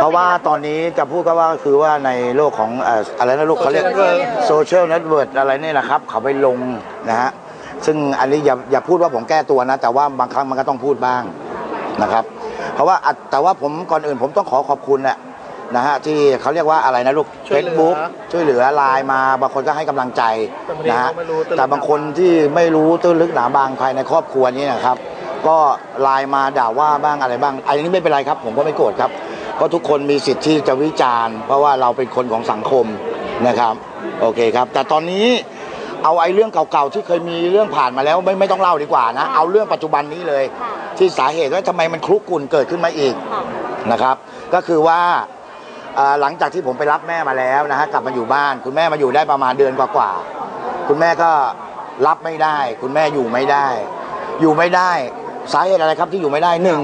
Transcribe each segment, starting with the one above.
เพราะว่าตอนนี้จะพูดก็ว่าก็คือว่าในโลกของเอ่ออะไรนะลูกเขาเรียก social network อะไรนี่นะครับ เขาไปลงนะฮะ ซึ่งอันนี้อย่าอย่าพูดว่าผมแก้ตัวนะ แต่ว่าบางครั้งมันก็ต้องพูดบ้างนะครับ เพราะว่าอะแต่ว่าผมก่อนอื่นผมต้องขอขอบคุณแหละนะฮะที่เขาเรียกว่าอะไรนะลูกช่วยเหลือ Facebook ช่วยเหลือไลน์มาบางคนก็ให้กำลังใจแต่บางทีนะฮะเขาไม่รู้ตื้นลึก แต่บางคนที่ไม่รู้ตื้นลึกหนาบางภายในครอบครัวนี้นะครับ ก็ไลน์มาด่าว่าบ้างอะไรบ้างอันนี้ไม่เป็นไรครับ ผมก็ไม่โกรธครับ เพราะทุกคนมีสิทธิ์ที่จะวิจารณ์ เพราะว่าเราเป็นคนของสังคมนะครับโอเคครับ แต่ตอนนี้เอาไอ้เรื่องเก่าๆที่เคยมีเรื่องผ่านมาแล้วไม่ไม่ต้องเล่าดีกว่านะ เอาเรื่องปัจจุบันนี้เลยค่ะที่สาเหตุว่าทำไมมันคลุกกลุ่นเกิดขึ้นมาอีกค่ะนะครับ ก็คือว่าเอ่อหลังจากที่ผมไปรับแม่มาแล้วนะฮะกลับมาอยู่บ้าน คุณแม่มาอยู่ได้ประมาณเดือนกว่าๆคุณแม่ก็รับไม่ได้ คุณแม่อยู่ไม่ได้ อยู่ไม่ได้ สาเหตุอะไรครับที่อยู่ไม่ได้หนึ่ง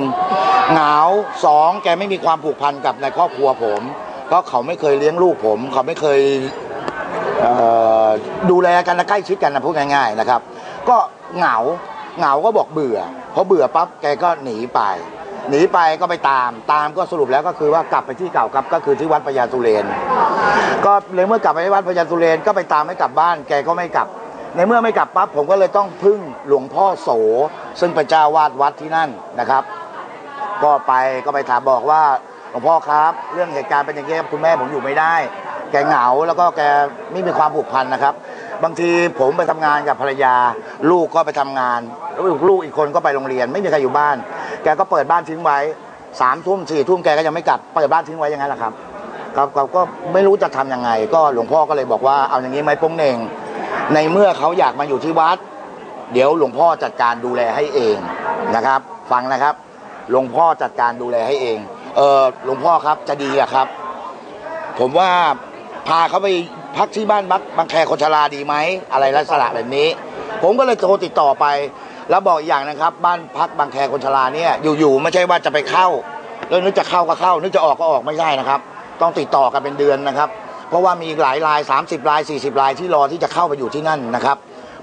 เหงาสองแกไม่มีความผูกพันกับในครอบครัวผม เพราะเขาไม่เคยเลี้ยงลูกผม เขาไม่เคยเอ่อดูแลกันและใกล้ชิดกันนะพูดง่ายๆนะครับ ก็เหงาเหงาก็บอกเบื่อพอเบื่อปั๊บแกก็หนีไป หนีไปก็ไปตามตามก็สรุปแล้วก็คือว่ากลับไปที่เก่าครับก็คือที่วัดพญาสุเรนก็เลยเมื่อกลับไปที่วัดพญาสุเรนก็ไปตามให้กลับบ้าน แกก็ไม่กลับ ในเมื่อไม่กลับปั๊บผมก็เลยต้องพึ่งหลวงพ่อโส ซึ่งเป็นเจ้าวาดวัดที่นั่นนะครับ ก็ไปก็ไปถามบอกว่าหลวงพ่อครับ เรื่องเหตุการณ์เป็นอย่างนี้ครับคุณแม่ผมอยู่ไม่ได้ แกเหงาแล้วก็แกไม่มีความผูกพันนะครับ บางทีผมไปทำงานกับภรรยา ลูกก็ไปทำงานแล้วลูกอีกคนก็ไปโรงเรียน ไม่มีใครอยู่บ้าน แกก็เปิดบ้านทิ้งไว้สามทุ่มสี่ทุ่มแกก็ยังไม่กลับเปิดบ้านทิ้งไว้อย่างนั้นแหละครับก็ก็ก็ไม่รู้จะทำยังไง ก็หลวงพ่อก็เลยบอกว่าเอาอย่างนี้ไหมโป้งเน่งในเมื่อเขาอยากมาอยู่ที่วัด เดี๋ยวหลวงพ่อจัดการดูแลให้เองนะครับ ฟังนะครับ หลวงพ่อจัดการดูแลให้เอง เออหลวงพ่อครับจะดีอะครับ ผมว่าพาเขาไปพักที่บ้านบักบางแคคนชราดีไหมอะไรลักษณะแบบนี้ ผมก็เลยโทรติดต่อไป แล้วบอกอีกอย่างนะครับ บ้านพักบางแคคนชราเนี่ยอยู่ๆไม่ใช่ว่าจะไปเข้า แล้วนึกจะเข้าก็เข้า นึกจะออกก็ออกไม่ใช่นะครับ ต้องติดต่อกันเป็นเดือนนะครับ เพราะว่ามีอีกหลายราย 30ราย40รายที่รอที่จะเข้าไปอยู่ที่นั่นนะครับ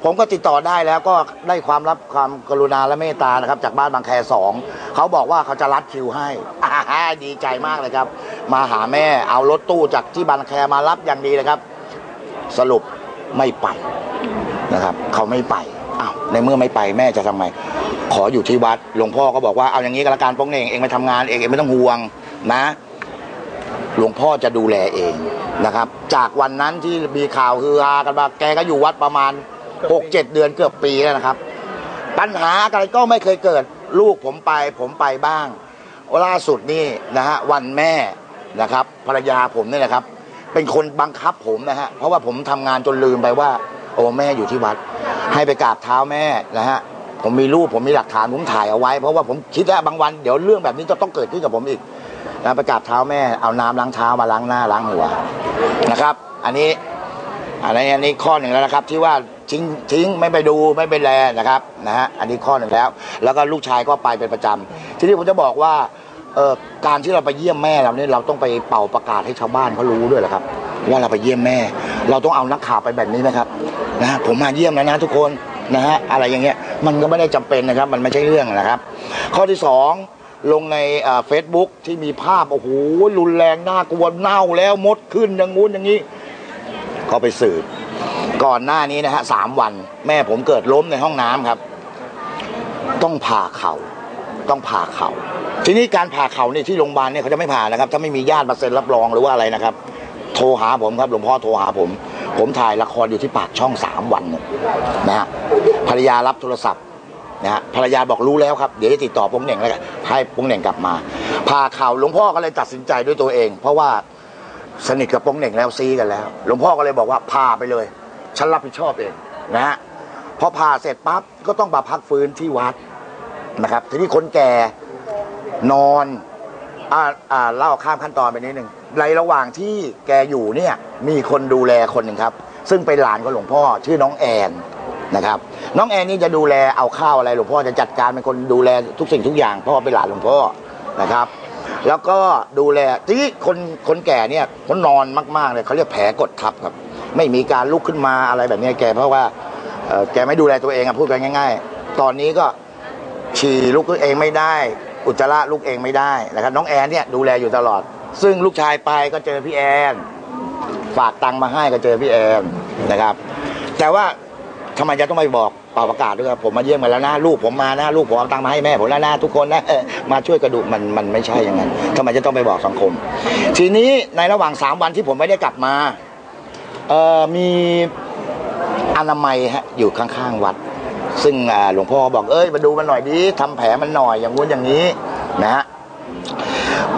ผมก็ติดต่อได้แล้วก็ได้ความรับความกรุณาและเมตตานะครับ จากบ้านบางแคสองเขาบอกว่าเขาจะรัดคิวให้อ่าดีใจมากเลยครับ มาหาแม่เอารถตู้จากที่บางแคมารับอย่างดีเลยครับ สรุปไม่ไปนะครับ เขาไม่ไปอ้าวในเมื่อไม่ไปแม่จะทำไงขออยู่ที่วัดหลวงพ่อก็บอกว่าเอาอย่างนี้ก็แล้วกันป้องเหน่งเองไปทำงานเองเองไม่ต้องห่วงนะหลวงพ่อจะดูแลเองนะครับ จากวันนั้นที่มีข่าวฮือฮากันมาแกก็อยู่วัดประมาณ หกเจ็ดเดือนเกือบปีแล้วนะครับ ปัญหาอะไรก็ไม่เคยเกิด ลูกผมไปผมไปบ้างล่าสุดนี่นะฮะวันแม่นะครับภรรยาผมเนี่ยนะครับ เป็นคนบังคับผมนะฮะเพราะว่าผมทำงานจนลืมไปว่า โอ้แม่อยู่ที่วัด ให้ไปกราบเท้าแม่นะฮะผมมีรูปผมมีหลักฐานผมถ่ายเอาไว้ เพราะว่าผมคิดว่าบางวันเดี๋ยวเรื่องแบบนี้จะต้องเกิดขึ้นกับผมอีกนะไปกราบเท้าแม่เอาน้ำล้างเท้ามาล้างหน้าล้างหัวนะครับ อันนี้อันนี้อันนี้ข้อหนึ่งแล้วนะครับที่ว่า ทิ้งทิ้งไม่ไปดูไม่ไปแลนะครับนะฮะอันนี้ข้อหนึ่งแล้ว แล้วก็ลูกชายก็ไปเป็นประจำทีนี้ผมจะบอกว่าเอ่อการที่เราไปเยี่ยมแม่เราเนี่ยเราต้องไปเป่าประกาศให้ชาวบ้านเขารู้ด้วยเหรอครับ ว่าเราไปเยี่ยมแม่ เราต้องเอานักข่าวไปแบบนี้นะครับนะฮะผมมาเยี่ยมแล้วนะทุกคนนะฮะอะไรอย่างเงี้ยมันก็ไม่ได้จำเป็นนะครับ มันไม่ใช่เรื่องนะครับ ข้อที่สองลงในเฟซบุ๊กที่มีภาพโอ้โหรุนแรงน่ากลัวเน่าแล้วมดขึ้นอย่างงู้นอย่างนี้เขาไปสืบ ก่อนหน้านี้นะฮะสามวัน แม่ผมเกิดล้มในห้องน้ำครับ ต้องผ่าเข่าต้องผ่าเข่าทีนี้การผ่าเข่าเนี่ยที่โรงพยาบาลเนี่ยเขาจะไม่ผ่านะครับ ถ้าไม่มีญาติมาเซ็นรับรองหรือว่าอะไรนะครับ โทรหาผมครับหลวงพ่อโทรหาผม ผมถ่ายละครอยู่ที่ปากช่องสามวันนะฮะภรรยารับโทรศัพท์นะฮะภรรยาบอกรู้แล้วครับ เดี๋ยวจะติดต่อโป้งเหน่งแล้วกันให้โป้งเหน่งกลับมาผ่าเข่าหลวงพ่อก็เลยตัดสินใจด้วยตัวเอง เพราะว่า สนิทกับโป้งเหน่งแล้วซีกันแล้ว หลวงพ่อก็เลยบอกว่าพาไปเลย ฉันรับผิดชอบเองนะฮะพอผ่าเสร็จปั๊บก็ต้องมาพักฟื้นที่วัดนะครับ ทีนี้คนแก่นอนอ่าอ่าเล่าข้ามขั้นตอนไปนิดหนึ่งในระหว่างที่แกอยู่เนี่ยมีคนดูแลคนหนึ่งครับ ซึ่งเป็นหลานของหลวงพ่อชื่อน้องแอนนะครับ น้องแอนนี่จะดูแลเอาข้าวอะไรหลวงพ่อจะจัดการเป็นคนดูแลทุกสิ่งทุกอย่างเพราะว่าเป็นหลานหลวงพ่อนะครับ แล้วก็ดูแลที่คนคนแก่เนี่ยเขานอนมากๆเลยเขาเรียกแผลกดทับครับ ไม่มีการลุกขึ้นมาอะไรแบบนี้แกเพราะว่าแกไม่ดูแลตัวเองอะพูดกันง่าย ๆ ตอนนี้ก็ฉี่ลุกเองไม่ได้ อุจจาระลุกเองไม่ได้นะครับน้องแอนเนี่ยดูแลอยู่ตลอด ซึ่งลูกชายไปก็เจอพี่แอนฝากตังค์มาให้ก็เจอพี่แอนนะครับ แต่ว่าทำไมจะต้องไปบอก เป่าประกาศด้วยครับผมมาเยี่ยมมาแล้วนะลูกผมมานะลูกผมเอาตังค์มาให้แม่ผมแล้วนะทุกคนนะเออมาช่วยกระดูกมันมันไม่ใช่อย่างนั้นทำไมจะต้องไปบอกสังคม ทีนี้ในระหว่างสามวันที่ผมไม่ได้กลับมาเอ่อมีอนามัยฮะอยู่ข้างๆวัด ซึ่งหลวงพ่อบอกเอ้ยมาดูมันหน่อยดิทำแผลมันหน่อยอย่างงู้นอย่างนี้นะฮะ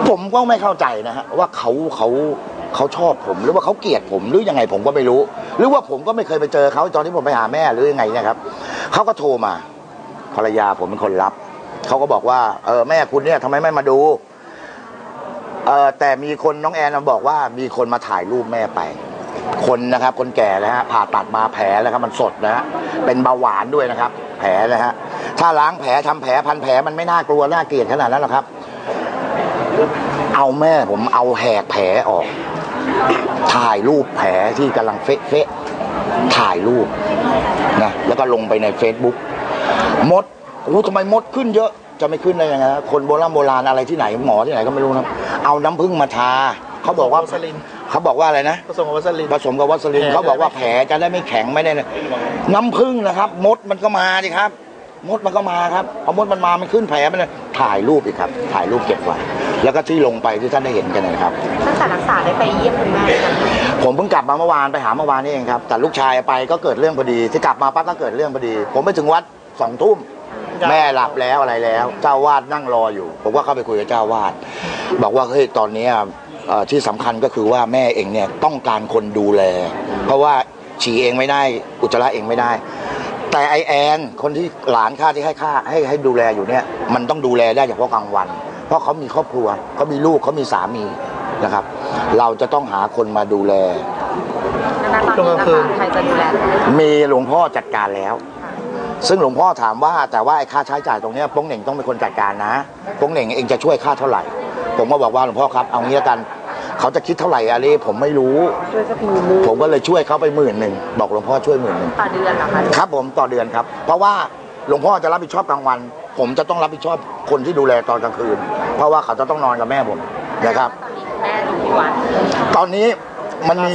ผมก็ไม่เข้าใจนะฮะว่าเขาเขา เขาชอบผมหรือว่าเขาเกลียดผมหรือยังไงผมก็ไม่รู้ หรือว่าผมก็ไม่เคยไปเจอเขาตอนที่ผมไปหาแม่หรือยังไงเนะครับเขาก็โทรมาภรรยาผมเป็นคนรับเขาก็บอกว่าเออแม่คุณเนี่ยทำไมไม่มาดูเออแต่มีคนน้องแอนมาบอกว่ามีคนมาถ่ายรูปแม่ไป คนนะครับ คนแก่นะฮะผ่าตัดมาแผลแล้วครับมันสดนะฮะเป็นเบาหวานด้วยนะครับ แผลนะฮะถ้าล้างแผลทำแผลพันแผลมันไม่น่ากลัวน่าเกลียดขนาดนั้นหรอกครับ เอาแม่ผมเอาแหกแผลออก ถ่ายรูปแผลที่กำลังเฟะเฟะถ่ายรูปนะแล้วก็ลงไปใน Facebook มดโอ้โหทำไมมดขึ้นเยอะจะไม่ขึ้นได้ยังไงฮะคนโบราณโบราณอะไรที่ไหนหมอที่ไหนก็ไม่รู้นะเอาน้ำผึ้งมาทาเขาบอกว่าวัสลินเขาบอกว่าอะไรนะผสมกับวัสลินผสมกับวัสลินแผลเขาบอกว่าจะแผได้ลไม่จะได้ไม่แข็งไม่ได้นะน้ำผึ้งนะครับ มดมันก็มาดิครับ มดมันก็มาครับพอมดมันมามันขึ้นแผลมันเลยถ่ายรูปอีกครับ ถ่ายรูปเก็บไว้ แล้วก็ที่ลงไปที่ท่านได้เห็นกันนะครับ ตั้งแต่รักษาได้ไปเยี่ยมคุณแม่ไหมคะผมเพิ่งกลับมาเมื่อวานไปหาเมื่อวานนี่เองครับแต่ลูกชายไปก็เกิดเรื่องพอดีที่กลับมาปั๊บก็เกิดเรื่องพอดี ผมไปถึงวัดสองทุ่มแม่หลับแล้วอะไรแล้ว เจ้าวาดนั่งรออยู่ ผมก็เข้าไปคุยกับเจ้าวาดบอกว่าเฮ้ยตอนเนี้ยเอ่อที่สำคัญก็คือว่าแม่เองเนี่ยต้องการคนดูแล เพราะว่าฉี่เองไม่ได้อุจจาระเองไม่ได้ แต่ไอแอนคนที่หลานข้าที่ให้ข้าให้ให้ดูแลอยู่เนี่ยมันต้องดูแลได้เฉพาะกลางวัน เพราะเขามีครอบครัวเขามีลูกเขามีสามีนะครับ เราจะต้องหาคนมาดูแลณตอนนี้นะคะใครจะดูแลมีหลวงพ่อจัดการแล้ว ซึ่งหลวงพ่อถามว่าแต่ว่าไอ้ค่าใช้จ่ายตรงเนี้ยโป้งเหน่งต้องเป็นคนจัดการนะโป้งเหน่งเองจะช่วยค่าเท่าไหร่ ผมก็บอกว่าหลวงพ่อครับเอางี้ละกันเขาจะคิดเท่าไหร่อะไรผมไม่รู้ช่วยสักหมื่นนึงผมก็เลยช่วยเขาไปหมื่นหนึ่งบอกหลวงพ่อช่วยหมื่นหนึ่งต่อเดือนเหรอคะครับผมต่อเดือนครับ เพราะว่า หลวงพ่อจะรับผิดชอบกลางวัน ผมจะต้องรับผิดชอบคนที่ดูแลตอนกลางคืน เพราะว่าเขาจะต้องนอนกับแม่ผมนะครับตอนนี้คุณแม่อยู่ที่วัดตอนนี้มันมี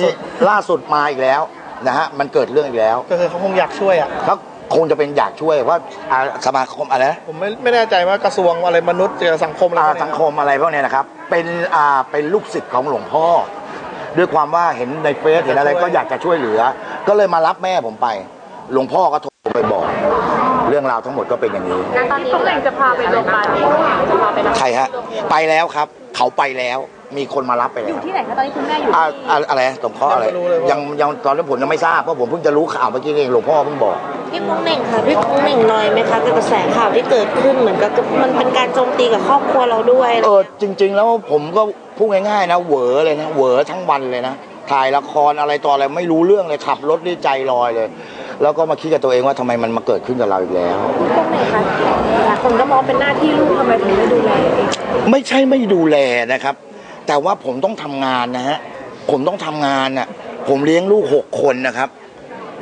ล่าสุดมาอีกแล้วนะฮะมันเกิดเรื่องอีกแล้วก็คือเขาคงอยากช่วยอะเขาคงจะเป็นอยากช่วยว่าอ่าสมาคมอะไรนะผมไม่ไม่แน่ใจว่ากระทรวงอะไรมนุษย์กับสังคมอะไรอ่าพวกเนี้ยสังคมอะไรพวกเนี้ยนะครับ เป็นอ่าเป็นลูกศิษย์ของหลวงพ่อ ด้วยความว่าเห็นในเฟซเห็นอะไรก็อยากจะช่วยเหลือ ก็เลยมารับแม่ผมไป หลวงพ่อก็โทรไปบอกเรื่องราวทั้งหมดก็เป็นอย่างนี้ณตอนนี้คุณแม่จะพาไปโรงพยาบาลจะพาไปรักษาใช่ฮะไปแล้วครับ เขาไปแล้วมีคนมารับไปอแล้วยู่ที่ไหนคะตอนนี้คุณแม่อยู่อ่าที่อ่าอะไรสมเคราะห์อะไรยังยังตอนนั้นผมยังไม่ทราบเพราะผมเพิ่งจะรู้ข่าวเมื่อกี้เองหลวงพ่อเพิ่งบอกพี่ปุ้งเหน่งค่ะพี่ปุ้งเหน่งน้อยไหมคะกับกระแสข่าวที่เกิดขึ้นเหมือนกับมันเป็นการโจมตีกับครอบครัวเราด้วยเออจริง ๆ แล้วผมก็พูดง่ายๆนะเหวอเลยนะเหวอทั้งวันเลยนะถ่ายละครอะไรต่ออะไรไม่รู้เรื่องเลยขับรถนี่ใจลอยเลย แล้วก็มาคิดกับตัวเองว่าทำไมมันมาเกิดขึ้นกับเราอีกแล้วพี่ปุ้งเหน่งคะหลายคนก็มองเป็นหน้าที่ลูกทำไมถึงไม่ดูแลเองไม่ใช่ไม่ดูแลนะครับ แต่ว่าผมต้องทำงานนะฮะผมต้องทำงานน่ะผมเลี้ยงลูกหกคนนะครับ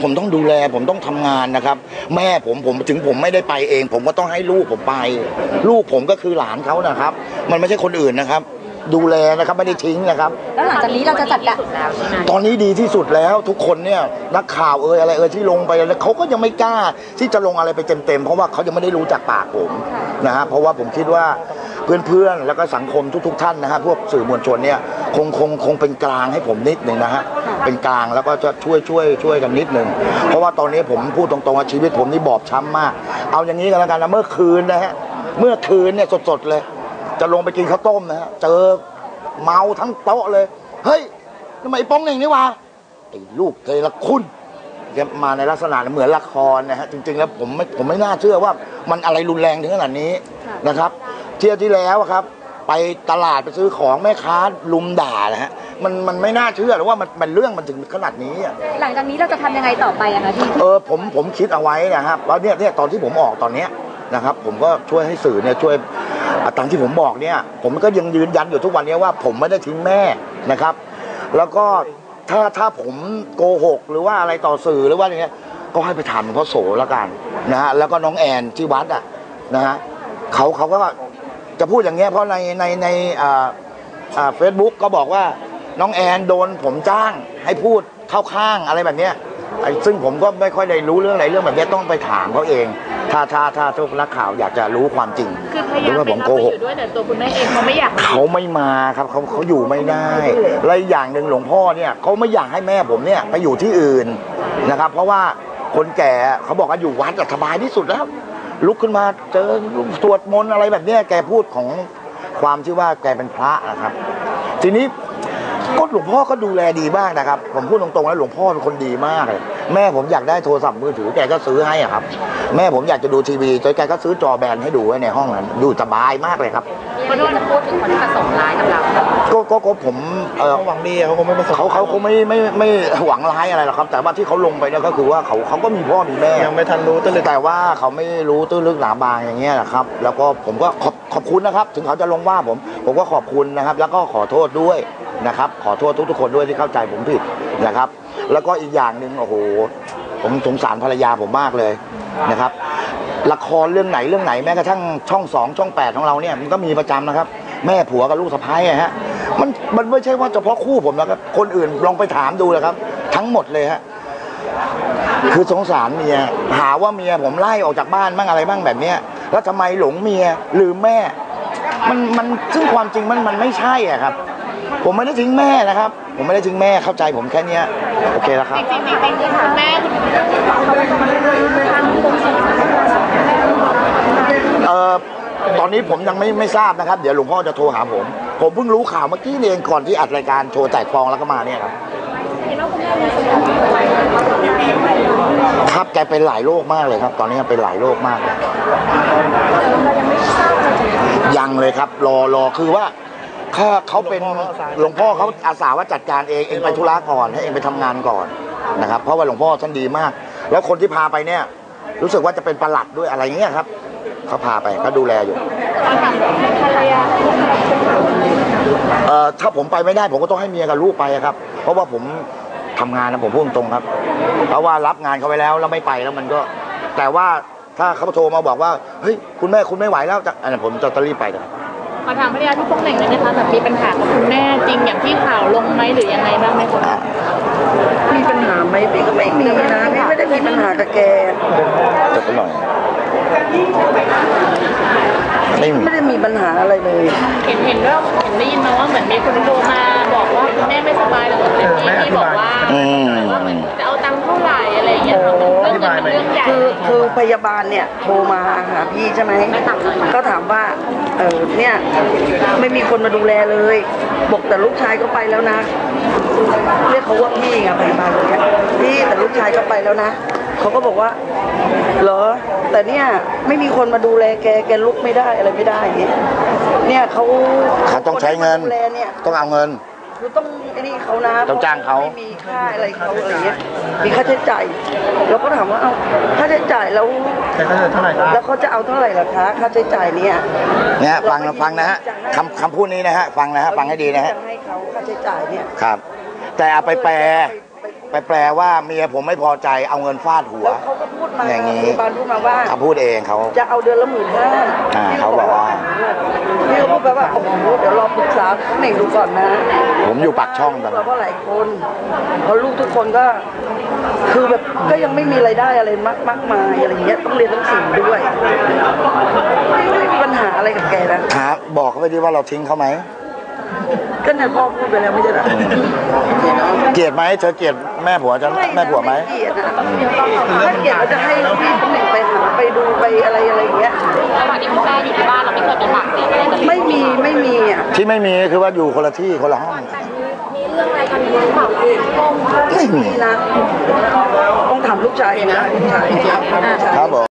ผมต้องดูแลผมต้องทำงานนะครับ แม่ผมผมถึงผมไม่ได้ไปเอง ผมก็ต้องให้ลูกผมไป ลูกผมก็คือหลานเขานะครับ มันไม่ใช่คนอื่นนะครับ ดูแลนะครับไม่ได้ทิ้งนะครับ แล้วหลังจากนี้เราจะจัดการแล้วใช่ไหมตอนนี้ดีที่สุดแล้วทุกคนเนี่ยนักข่าวเอ่ยอะไรเอ่ยที่ลงไปแล้วเขาก็ยังไม่กล้าที่จะลงอะไรไปเต็มๆเพราะว่าเขายังไม่ได้รู้จากปากผมนะฮะเพราะว่าผมคิดว่าเพื่อนๆ แล้วก็สังคมทุก ๆ ท่านนะฮะพวกสื่อมวลชนเนี่ยคงคงคงเป็นกลางให้ผมนิดหนึ่งนะฮะเป็นกลางแล้วก็จะช่วยช่วยช่วยกันนิดหนึ่งเพราะว่าตอนนี้ผมพูดตรงๆว่าชีวิตผมนี่บอบช้ำมาก เอาอย่างนี้กันแล้วกันนะเมื่อคืนนะฮะเมื่อคืนเนี่ยสดๆเลย จะลงไปกินข้าวต้มนะฮะเจอเมาทั้งโต๊ะเลย เฮ้ยทำไมไอ้ป้องเหน่งนี่วะไอ้ลูกเทละคุณแกมาในลักษณะเหมือนละครนะฮะจริง ๆ แล้วผมไม่ผมไม่น่าเชื่อว่ามันอะไรรุนแรงถึงขนาดนี้นะครับ เที่ยวที่แล้วอะครับ ไปตลาดไปซื้อของแม่ค้าลุมด่านะฮะมันมันไม่น่าเชื่อหรอกว่ามันมันเรื่องมันถึงขนาดนี้อะ หลังจากนี้เราจะทำยังไงต่อไปอะคะที่ เออผมผมคิดเอาไว้นะครับแล้วเนี่ยเนี่ยตอนที่ผมออกตอนเนี้ยนะครับ ผมก็ช่วยให้สื่อเนี่ยช่วยอะ ตามที่ผมบอกเนี่ย ผมก็ยังยืนยันอยู่ทุกวันนี้ว่า ผมไม่ได้ทิ้งแม่นะครับ แล้วก็ถ้าถ้าผมโกหกหรือว่าอะไรต่อสื่อหรือว่าอย่างเงี้ยก็ให้ไปถามหลวงพ่อโสแล้วกันนะฮะแล้วก็น้องแอนที่วัดอะนะฮะเขาเขาก็จะพูดอย่างเงี้ยเพราะในในในอ่าเฟซบุ๊กก็บอกว่าน้องแอนโดนผมจ้างให้พูดเข้าข้างอะไรแบบเนี้ยไอ้ซึ่งผมก็ไม่ค่อยได้รู้เรื่องอะไรเรื่องแบบเนี้ยต้องไปถามเขาเอง ถ้าถ้าถ้าทุกนักข่าวอยากจะรู้ความจริงคือพยายามหรือว่าไปผมรับโกไปหอกยู่ด้วยแต่ตัวคุณแม่เองเขาไม่อยากเขาไม่มาครับเขาเขาอยู่ไม่ได้และอีกอย่างหนึ่งหลวงพ่อเนี่ยเขาไม่อยากให้แม่ผมเนี่ยไปอยู่ที่อื่นนะครับ เพราะว่าคนแก่เขาบอกว่าอยู่วัดอะสบายที่สุดแล้ว ลุกขึ้นมาเจอสวดมนต์อะไรแบบเนี้ยแกพูดของความที่ว่าแกเป็นพระนะครับ ทีนี้ก็หลวงพ่อก็ดูแลดีมากนะครับ ผมพูดตรงๆแล้วหลวงพ่อเป็นคนดีมากเลย แม่ผมอยากได้โทรศัพท์มือถือแกก็ซื้อให้อะครับ แม่ผมอยากจะดูทีวีแกก็ซื้อจอแบนให้ดูไว้ในห้องนั้นดูสบายมากเลยครับเขาโดนพูดถึงคนที่ประสงค์ร้ายกับเราก็ก็ก็ผมเออเขาหวังดีอะเขาคงไม่ประสบเขาเขาเขาไม่ไม่ไม่หวังร้ายอะไรหรอกครับ แต่ว่าที่เขาลงไปเนี่ยก็คือว่าเขาเขาก็มีพ่อมีแม่ยังไม่ทันรู้ตื้นลึกแต่ว่าเขาไม่รู้ตื้นลึกหนาบางอย่างเงี้ยนะครับ แล้วก็ผมก็ขอบขอบคุณนะครับ ถึงเขาจะลงว่าผมผมก็ขอบคุณนะครับ แล้วก็ขอโทษด้วยนะครับ ขอโทษทุกๆคนด้วยที่เข้าใจผมผิดนะครับ แล้วก็อีกอย่างหนึ่งโอ้โหผมสงสารภรรยาผมมากเลยนะครับ ละครเรื่องไหนเรื่องไหนแม้กระทั่งช่องสองช่องแปดของเราเนี่ยมันก็มีประจำนะครับ แม่ผัวกับลูกสะพ้ายอะฮะมันมันไม่ใช่ว่าเฉพาะคู่ผมนะครับคนอื่นลองไปถามดูเลยครับ ทั้งหมดเลยฮะคือสงสารเมียหาว่าเมียผมไล่ออกจากบ้านบ้างอะไรบ้างแบบเนี้ยแล้วทำไมหลงเมียลืมแม่ มันมันซึ่งความจริงมันมันไม่ใช่อะครับ ผมไม่ได้ทิ้งแม่นะครับ ผมไม่ได้ทิ้งแม่เข้าใจผมแค่เนี้ยโอเคแล้วครับ จริงๆจริงๆคุณแม่เอ่อตอนนี้ผมยังไม่ไม่ทราบนะครับ เดี๋ยวหลวงพ่อจะโทรหาผม ผมเพิ่งรู้ข่าวเมื่อกี้นี่เองก่อนที่อัดรายการโทรแตกฟองแล้วก็มาเนี่ยครับครับแกเป็นหลายโรคมากเลยครับ ตอนนี้เป็นหลายโรคมากเลยยังเลยครับ รอรอคือว่า ถ้าเขาเป็นหลวงพ่อเขาอาสาว่าจัดการเองเองไปธุระก่อนให้เองไปทำงานก่อนนะครับ เพราะว่าหลวงพ่อท่านดีมาก แล้วคนที่พาไปเนี่ย รู้สึกว่าจะเป็นประหลัดด้วยอะไรเงี้ยครับเขาพาไปเขาดูแลอยู่เอ่อถ้าผมไปไม่ได้ผมก็ต้องให้เมียกับลูกไปอะครับ เพราะว่าผมทำงานนะผมพูดตรงๆครับ เพราะว่ารับงานเขาไปแล้วแล้วไม่ไปแล้วมันก็ แต่ว่าถ้าเขาโทรมาบอกว่าเฮ้ยคุณแม่คุณไม่ไหวแล้วจะอันนั้นผมจะต้องรีบไปนะครับ มาทางภรรยาที่พวกเหน่งเลยนะคะแบบมีปัญหากับคุณแม่จริงอย่างที่ข่าวลงไหมหรือยังไงบ้างไหมคะอะมีปัญหาไหมพี่ก็ไม่มีนะพี่ไม่ได้มีปัญหากับแก จบไปหน่อย ไม่มี ไม่ได้มีปัญหาอะไรเลย เห็นเห็นว่าเห็นได้ยินมาว่าเหมือนมีคนโทรมาบอกว่าคุณแม่ไม่สบายแล้วก็เป็นที่ที่บอกว่าอืม ว่าเหมือนจะเอาตังค์เท่าไหร่อะไรอย่างเงี้ยค่ะเรื่องเงินเป็นเรื่องใหญ่ คือคือพยาบาลเนี่ยโทรมาหาพี่ใช่ไหมก็ถามว่าเออเนี่ยไม่มีคนมาดูแลเลย บอกแต่ลูกชายก็ไปแล้วนะ เรียกเขาว่าพี่ไงพยาบาลคนเนี้ยพี่แต่ลูกชายก็ไปแล้วนะ เขาก็บอกว่า เหรอ แต่เนี่ยไม่มีคนมาดูแลแก แกลุกไม่ได้อะไรไม่ได้อย่างเงี้ยเนี่ยเขาเขาต้องใช้เงินคที่มาดูแลเนี่ย ต้องเอาเงิน คือต้องไอ้นี่เขานะต้องจ้างเขา ไม่มีค่าอะไรเขาอะไรเงี้ย มีค่าใช้จ่ายเราก็ถามว่าเอ้าค่าใช้จ่ายแล้วแต่เขาจะเท่าไหร่ครับ แล้วเขาจะเอาเท่าไหร่ล่ะคะค่าใช้จ่ายเนี่ยเนี่ยฟังนะฟังนะฮะคำคำพูดนี้นะฮะฟังนะฮะฟังให้ดีนะฮะจให้เขาค่าใช้จ่ายเนี่ย ครับ แต่เอาไปแปลไป แปลว่าเมียผมไม่พอใจเอาเงินฟาดหัว แล้วเขาก็พูดมาอย่างนี้นี้บาลพูดมาว่า เขาพูดเองเขา จะเอาเดือนละหมื่นห้าอ่าเขาบอกว่า พี่ก็พูดไปว่าโอ้โหเดี๋ยวรอปรึกษาเหน่งดูก่อนนะผมอยู่ปากช่องตอนเรานั้นก็หลายคนเพราะลูกทุกคนก็ คือแบบก็ยังไม่มีรายได้อะไรมากมากมายอะไรอย่างเงี้ยต้องเรียนหนังสือด้วยไม่มีปัญหาอะไรกับแกนะครับบอกเขาไปดิว่าเราทิ้งเขาไหมก็เนี่ยพ่อพูดไปแล้วไม่ใช่เหรอเกลียดไหมเธอเกลียด แม่ผัวจะแม่ผัวไหมเกลียดนะถ้าเกลียดก็จะให้พี่คนหนึ่งไปหาไปดูไปอะไรอะไรอย่างเงี้ย ระหว่างที่คุณแม่อยู่ที่บ้านเราไม่เคยมีปากเสียงอะไรกันเลยไม่มีไม่มีอะ ที่ไม่มีคือว่าอยู่คนละที่คนละห้องมีเรื่องอะไรกันหรือเปล่าไม่มีมีนะต้องถามลูกชายนะลูกชายครับผม